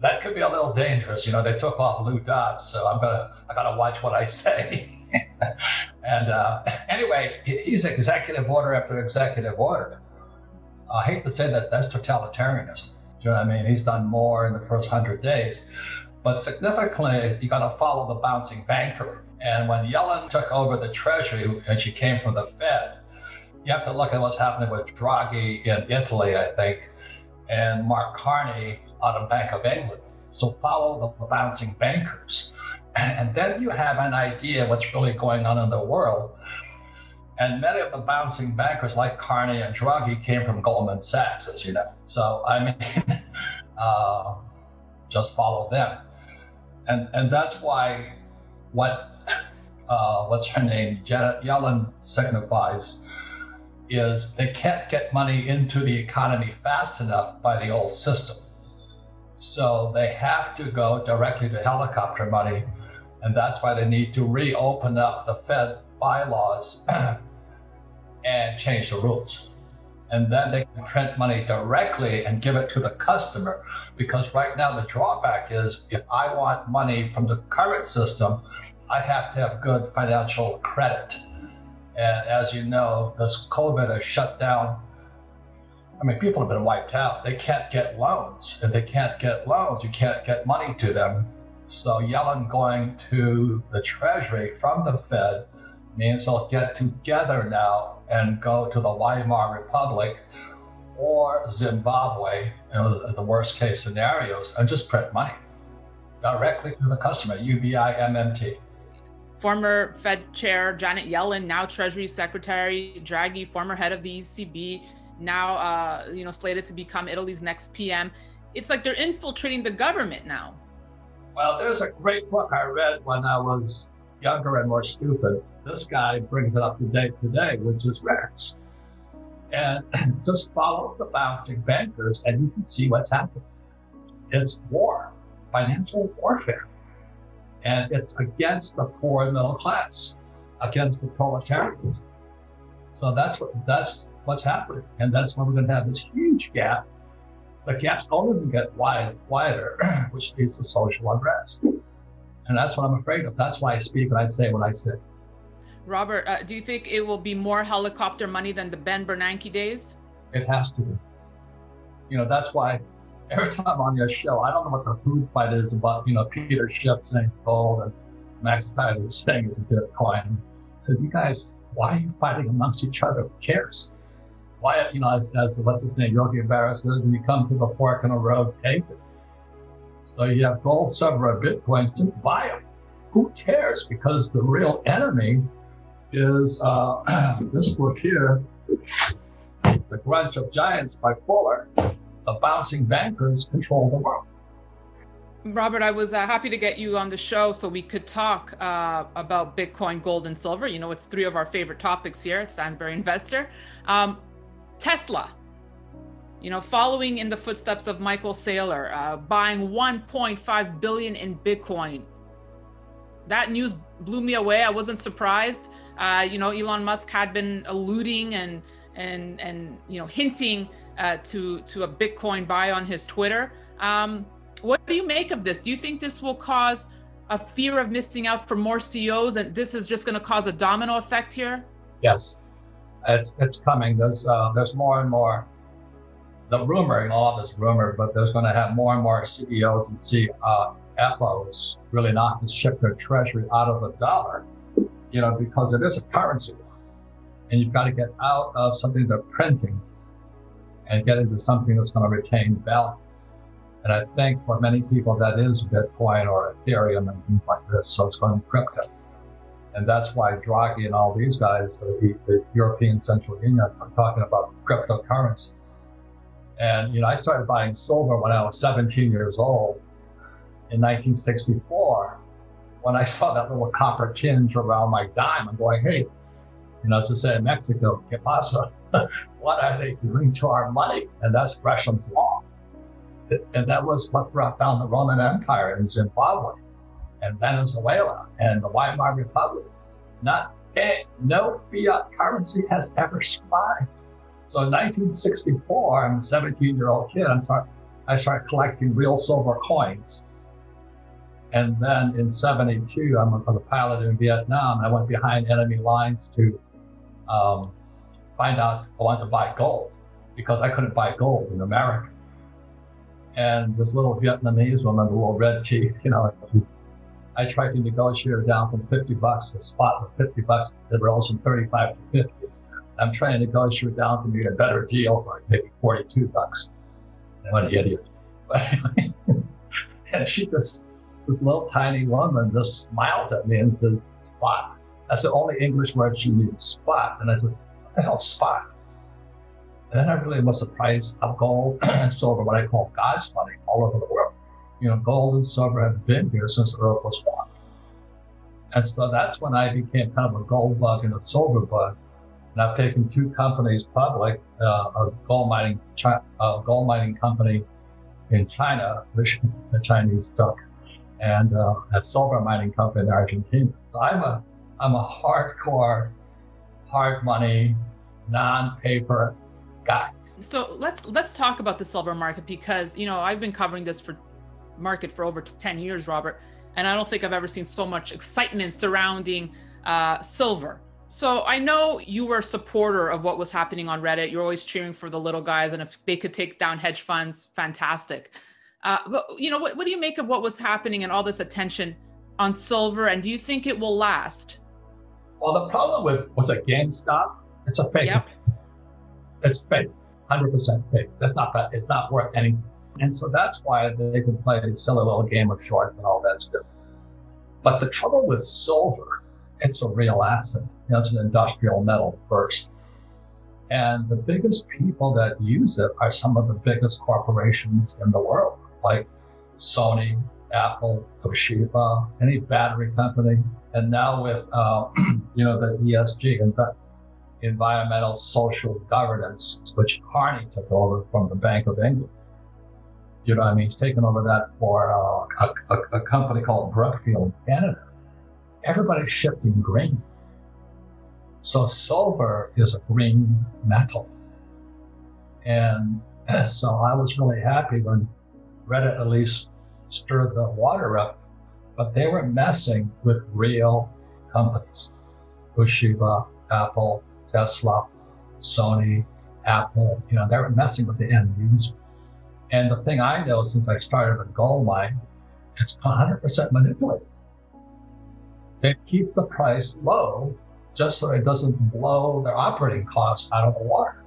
that could be a little dangerous. You know, they took off Lou Dobbs, so I'm gonna I gotta watch what I say. and uh, anyway, he's executive order after executive order. I hate to say that that's totalitarianism. Do you know what I mean? He's done more in the first hundred days, but significantly, you got to follow the bouncing banker. And when Yellen took over the Treasury, and she came from the Fed, you have to look at what's happening with Draghi in Italy, I think, and Mark Carney out of Bank of England. So follow the bouncing bankers. And then you have an idea what's really going on in the world. And many of the bouncing bankers, like Carney and Draghi, came from Goldman Sachs, as you know. So, I mean, uh, just follow them. And, and that's why what uh, what's her name, Janet Yellen signifies is they can't get money into the economy fast enough by the old system. So they have to go directly to helicopter money. And that's why they need to reopen up the Fed bylaws and change the rules. And then they can print money directly and give it to the customer. Because right now, the drawback is if I want money from the current system, I have to have good financial credit. And as you know, this COVID has shut down I mean, people have been wiped out. They can't get loans. If they can't get loans, you can't get money to them. So Yellen going to the Treasury from the Fed means they'll get together now and go to the Weimar Republic or Zimbabwe, you know, the worst case scenarios, and just print money directly to the customer, UBI MMT. Former Fed Chair Janet Yellen, now Treasury Secretary Draghi, former head of the ECB, now uh, you know slated to become Italy's next PM. It's like they're infiltrating the government now. Well, there's a great book I read when I was younger and more stupid. This guy brings it up to date today, which is Rex. And just follow the bouncing bankers and you can see what's happening. It's war, financial warfare. And it's against the poor and middle class, against the proletariat. So that's what that's what's happening. And that's when we're going to have this huge gap. The gap's only going to get wide, wider, which leads to social unrest. And that's what I'm afraid of. That's why I speak and I say what I say. Robert, uh, do you think it will be more helicopter money than the Ben Bernanke days? It has to be. You know, that's why every time I'm on your show, I don't know what the food fight is about, you know, Peter Schiff saying gold and Max Keiser saying it's Bitcoin. So you guys, why are you fighting amongst each other? Who cares? Why, you know, as, as what's his name, Yogi Berra says, when you come to the fork in the road, take it. So you have gold, silver, Bitcoin, just buy them. Who cares? Because the real enemy is uh, this book here, The Grunch of Giants by Fuller. The bouncing bankers control the world. Robert, I was uh, happy to get you on the show so we could talk uh, about Bitcoin, gold, and silver. You know, it's three of our favorite topics here at Stansberry Investor. Um, Tesla, you know, following in the footsteps of Michael Saylor, uh, buying 1.5 billion in Bitcoin. That news blew me away. I wasn't surprised. Uh, you know, Elon Musk had been alluding and and and you know hinting uh, to to a Bitcoin buy on his Twitter. Um, what do you make of this? Do you think this will cause a fear of missing out for more CEOs, and this is just going to cause a domino effect here? Yes it's it's coming. There's uh, there's more and more. The rumor, all this rumor, but there's going to have more and more CEOs and CFOs really not to ship their treasury out of the dollar, you know, because it is a currency, and you've got to get out of something they're printing and get into something that's going to retain value. And I think for many people that is Bitcoin or Ethereum and things like this. So it's going crypto. And that's why Draghi and all these guys, the, the European Central Union, are talking about cryptocurrency. And, you know, I started buying silver when I was 17 years old in 1964. When I saw that little copper tinge around my dime, I'm going, hey, you know, to say in Mexico, ¿qué pasa? what are they doing to our money? And that's Gresham's law. And that was what brought down the Roman Empire in Zimbabwe and Venezuela and the Weimar Republic. Not no fiat currency has ever survived. So in 1964, I'm a 17 year old kid. I'm sorry, I started collecting real silver coins. And then in 72, I'm a, pilot in Vietnam. I went behind enemy lines to um, find out I wanted to buy gold because I couldn't buy gold in America. And this little Vietnamese woman, the little red teeth, you know, I tried to negotiate her down from 50 bucks. The spot was 50 bucks. It rose from 35 to 50. I'm trying to negotiate her down to me a better deal for maybe 42 bucks. What an idiot. and she just, this little tiny woman just smiles at me and says, spot. That's the only English word she knew, spot. And I said, what the hell spot? And then I really was surprised of gold and silver, what I call God's money, all over the world. You know, gold and silver have been here since the earth was formed. And so that's when I became kind of a gold bug and a silver bug. And I've taken two companies public, uh, a gold mining, a gold mining company in China, which the Chinese took, and uh, a silver mining company in Argentina. So I'm a, I'm a hardcore, hard money, non-paper guy. So let's let's talk about the silver market because you know I've been covering this for market for over 10 years, Robert, and I don't think I've ever seen so much excitement surrounding uh, silver. So I know you were a supporter of what was happening on Reddit. You're always cheering for the little guys, and if they could take down hedge funds, fantastic. Uh, but you know, what, what do you make of what was happening and all this attention on silver? And do you think it will last? Well, the problem with was a GameStop. It's a fake. Yep. It's fake, hundred percent fake. That's not that. It's not worth anything. And so that's why they can play a silly little game of shorts and all that stuff. But the trouble with silver, it's a real asset. It's an industrial metal first. And the biggest people that use it are some of the biggest corporations in the world, like Sony, Apple, Toshiba, any battery company. And now with, uh, you know, the ESG, environmental social governance, which Carney took over from the Bank of England. You know, I mean, he's taken over that for uh, a, a, a, company called Brookfield, Canada. Everybody's shifting green. So silver is a green metal. And so I was really happy when Reddit at least stirred the water up, but they were messing with real companies. Toshiba, Apple, Tesla, Sony, Apple, you know, they were messing with the end user. And the thing I know since I started a gold mine, it's 100% manipulated. They keep the price low just so it doesn't blow their operating costs out of the water.